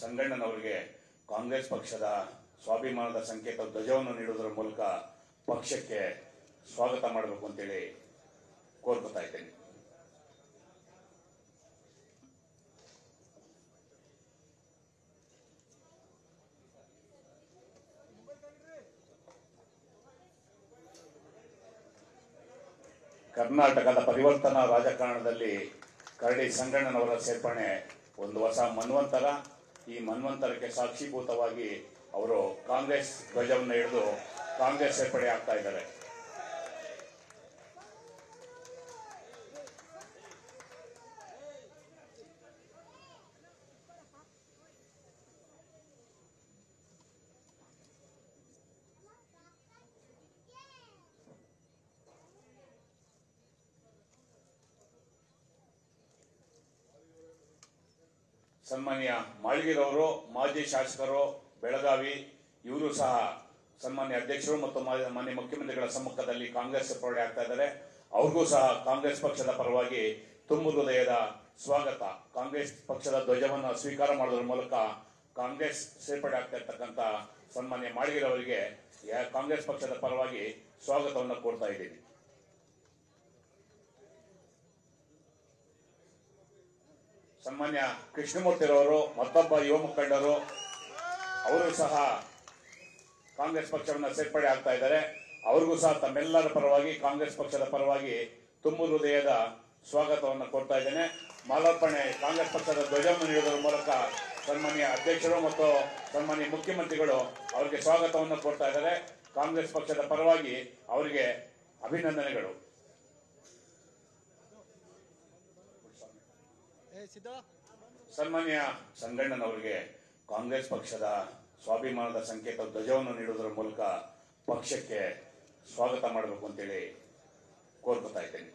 ಸಂಗಣ್ಣನವರಿಗೆ ಕಾಂಗ್ರೆಸ್ ಪಕ್ಷದ ಸ್ವಾಭಿಮಾನದ ಸಂಕೇತ ಧ್ವಜವನ್ನು ನೀಡುವುದರ ಮೂಲಕ ಪಕ್ಷಕ್ಕೆ ಸ್ವಾಗತ ಮಾಡಬೇಕು ಅಂತೇಳಿ ಕೋರ್ಕೊತಾ ಇದ್ದೇನೆ. ಕರ್ನಾಟಕದ ಪರಿವರ್ತನಾ ರಾಜಕಾರಣದಲ್ಲಿ ಕರಡಿ ಸಂಗಣ್ಣನವರ ಸೇರ್ಪಣೆ ಒಂದು ಹೊಸ ಮನ್ವಂತರ. ಈ ಮನ್ವಂತರಕ್ಕೆ ಸಾಕ್ಷೀಭೂತವಾಗಿ ಅವರು ಕಾಂಗ್ರೆಸ್ ಧ್ವಜವನ್ನು ಹಿಡಿದು ಕಾಂಗ್ರೆಸ್ ಸೇರ್ಪಡೆ ಆಗ್ತಾ ಇದ್ದಾರೆ. ಸನ್ಮಾನ್ಯ ಮಾಳ್ಗಿರವರು ಮಾಜಿ ಶಾಸಕರು, ಬೆಳಗಾವಿ, ಇವರು ಸಹ ಸನ್ಮಾನ್ಯ ಅಧ್ಯಕ್ಷರು ಮತ್ತು ಮಾನ್ಯ ಮುಖ್ಯಮಂತ್ರಿಗಳ ಸಮ್ಮುಖದಲ್ಲಿ ಕಾಂಗ್ರೆಸ್ ಸೇರ್ಪಡೆ ಆಗ್ತಾ ಇದ್ದಾರೆ. ಅವ್ರಿಗೂ ಸಹ ಕಾಂಗ್ರೆಸ್ ಪಕ್ಷದ ಪರವಾಗಿ ತುಂಬು ಹೃದಯದ ಸ್ವಾಗತ. ಕಾಂಗ್ರೆಸ್ ಪಕ್ಷದ ಧ್ವಜವನ್ನು ಸ್ವೀಕಾರ ಮಾಡೋದ್ರ ಮೂಲಕ ಕಾಂಗ್ರೆಸ್ ಸೇರ್ಪಡೆ ಆಗ್ತಾ ಇರ್ತಕ್ಕಂಥ ಸನ್ಮಾನ್ಯ ಮಾಳಿಗೆರವರಿಗೆ ಕಾಂಗ್ರೆಸ್ ಪಕ್ಷದ ಪರವಾಗಿ ಸ್ವಾಗತವನ್ನು ಕೋರ್ತಾ ಇದ್ದೀನಿ. ಸನ್ಮಾನ್ಯ ಕೃಷ್ಣಮೂರ್ತಿರವರು, ಮತ್ತೊಬ್ಬ ಯುವ ಮುಖಂಡರು, ಅವರು ಸಹ ಕಾಂಗ್ರೆಸ್ ಪಕ್ಷವನ್ನು ಸೇರ್ಪಡೆ ಆಗ್ತಾ ಇದ್ದಾರೆ. ಅವ್ರಿಗೂ ಸಹ ತಮ್ಮೆಲ್ಲರ ಪರವಾಗಿ, ಕಾಂಗ್ರೆಸ್ ಪಕ್ಷದ ಪರವಾಗಿ ತುಂಬು ಹೃದಯದ ಸ್ವಾಗತವನ್ನು ಕೊಡ್ತಾ ಇದ್ದೇನೆ. ಮಾಲಾರ್ಪಣೆ ಕಾಂಗ್ರೆಸ್ ಪಕ್ಷದ ಧ್ವಜವನ್ನು ನೀಡುವುದರ ಮೂಲಕ ಸನ್ಮಾನ್ಯ ಅಧ್ಯಕ್ಷರು ಮತ್ತು ಸನ್ಮಾನ್ಯ ಮುಖ್ಯಮಂತ್ರಿಗಳು ಅವರಿಗೆ ಸ್ವಾಗತವನ್ನು ಕೊಡ್ತಾ ಇದ್ದಾರೆ. ಕಾಂಗ್ರೆಸ್ ಪಕ್ಷದ ಪರವಾಗಿ ಅವರಿಗೆ ಅಭಿನಂದನೆಗಳು. ಸನ್ಮಾನ್ಯ ಸಂಗಣ್ಣನವರಿಗೆ ಕಾಂಗ್ರೆಸ್ ಪಕ್ಷದ ಸ್ವಾಭಿಮಾನದ ಸಂಕೇತ ಧ್ವಜವನ್ನು ನೀಡುವುದರ ಮೂಲಕ ಪಕ್ಷಕ್ಕೆ ಸ್ವಾಗತ ಮಾಡಬೇಕು ಅಂತೇಳಿ ಕೋರ್ಕೊತಾ ಇದ್ದೇನೆ.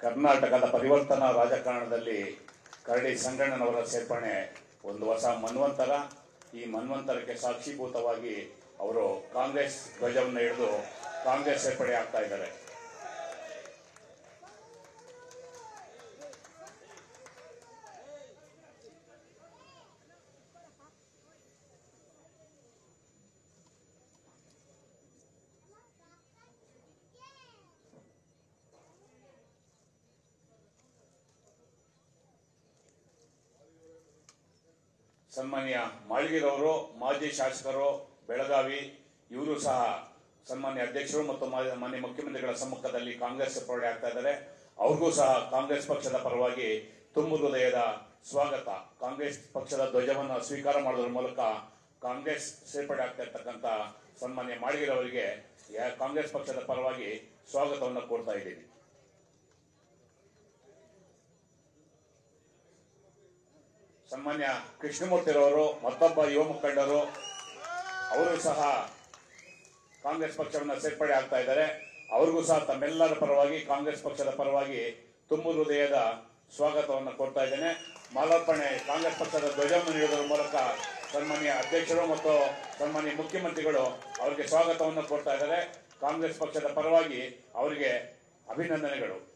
ಕರ್ನಾಟಕದ ಪರಿವರ್ತನಾ ರಾಜಕಾರಣದಲ್ಲಿ ಕರಡಿ ಸಂಗಣ್ಣನವರ ಸೇರ್ಪಣೆ ಒಂದು ಹೊಸ ಮನ್ವಂತರ, ಈ ಮನ್ವಂತರಕ್ಕೆ ಸಾಕ್ಷೀಭೂತವಾಗಿ ಅವರು ಕಾಂಗ್ರೆಸ್ ಧ್ವಜವನ್ನು ಹಿಡಿದು ಕಾಂಗ್ರೆಸ್ ಸೇರ್ಪಡೆ ಆಗ್ತಾ ಇದ್ದಾರೆ. ಸನ್ಮಾನ್ಯ ಮಾಳ್ಗಿರವರು ಮಾಜಿ ಶಾಸಕರು, ಬೆಳಗಾವಿ, ಇವರು ಸಹ ಸನ್ಮಾನ್ಯ ಅಧ್ಯಕ್ಷರು ಮತ್ತು ಮಾನ್ಯ ಮುಖ್ಯಮಂತ್ರಿಗಳ ಸಮ್ಮುಖದಲ್ಲಿ ಕಾಂಗ್ರೆಸ್ ಸೇರ್ಪಡೆ ಆಗ್ತಾ ಇದ್ದಾರೆ. ಅವ್ರಿಗೂ ಸಹ ಕಾಂಗ್ರೆಸ್ ಪಕ್ಷದ ಪರವಾಗಿ ತುಂಬು ಹೃದಯದ ಸ್ವಾಗತ. ಕಾಂಗ್ರೆಸ್ ಪಕ್ಷದ ಧ್ವಜವನ್ನು ಸ್ವೀಕಾರ ಮಾಡೋದ್ರ ಮೂಲಕ ಕಾಂಗ್ರೆಸ್ ಸೇರ್ಪಡೆ ಆಗ್ತಾ ಇರ್ತಕ್ಕಂಥ ಸನ್ಮಾನ್ಯ ಮಾಳಿಗೆರವರಿಗೆ ಕಾಂಗ್ರೆಸ್ ಪಕ್ಷದ ಪರವಾಗಿ ಸ್ವಾಗತವನ್ನು ಕೋರ್ತಾ ಇದ್ದೀನಿ. ಸನ್ಮಾನ್ಯ ಕೃಷ್ಣಮೂರ್ತಿರವರು, ಮತ್ತೊಬ್ಬ ಯುವ ಮುಖಂಡರು, ಅವರು ಸಹ ಕಾಂಗ್ರೆಸ್ ಪಕ್ಷವನ್ನು ಸೇರ್ಪಡೆ ಆಗ್ತಾ ಇದ್ದಾರೆ. ಅವ್ರಿಗೂ ಸಹ ತಮ್ಮೆಲ್ಲರ ಪರವಾಗಿ, ಕಾಂಗ್ರೆಸ್ ಪಕ್ಷದ ಪರವಾಗಿ ತುಂಬು ಹೃದಯದ ಸ್ವಾಗತವನ್ನು ಕೊಡ್ತಾ ಇದ್ದೇನೆ. ಮಾಲಾರ್ಪಣೆ ಕಾಂಗ್ರೆಸ್ ಪಕ್ಷದ ಧ್ವಜವನ್ನು ನೀಡುವುದರ ಮೂಲಕ ಸನ್ಮಾನ್ಯ ಅಧ್ಯಕ್ಷರು ಮತ್ತು ಸನ್ಮಾನ್ಯ ಮುಖ್ಯಮಂತ್ರಿಗಳು ಅವರಿಗೆ ಸ್ವಾಗತವನ್ನು ಕೊಡ್ತಾ ಇದ್ದಾರೆ. ಕಾಂಗ್ರೆಸ್ ಪಕ್ಷದ ಪರವಾಗಿ ಅವರಿಗೆ ಅಭಿನಂದನೆಗಳು.